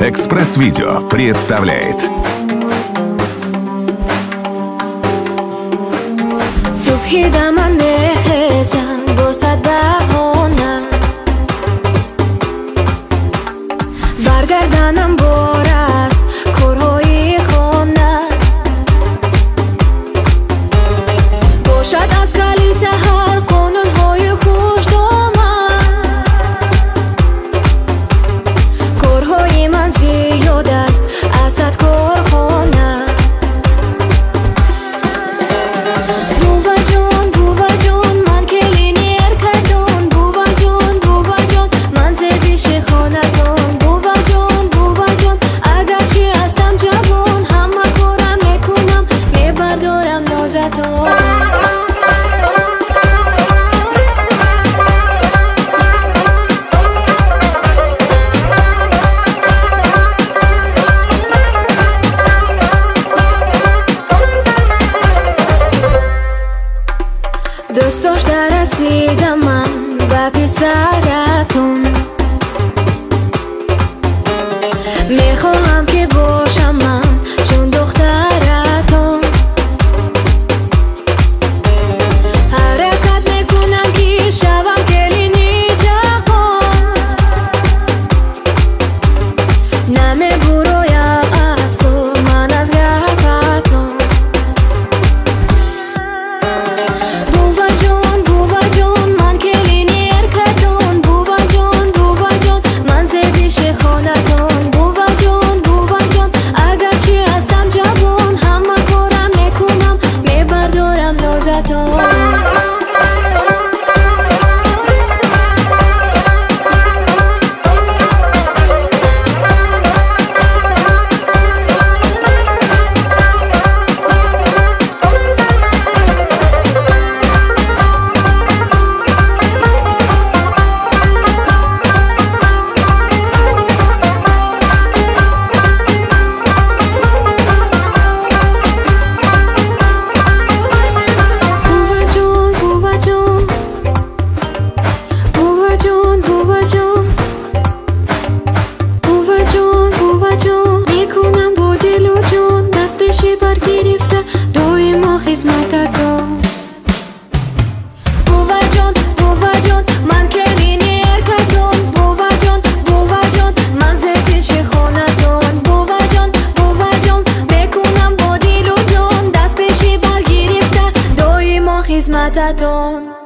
Экспресс-видео представляет. Subhida Salvador Dos sos darasi daman bapisara пеши баргирифта доимо хизматакор буваҷон буваҷон ман келинер кайтон буваҷон буваҷон ман зе пеши хонатон. Буваҷон буваҷон мекунам бо дилу ҷон. Даст пеши баргирифта доимо хизмататон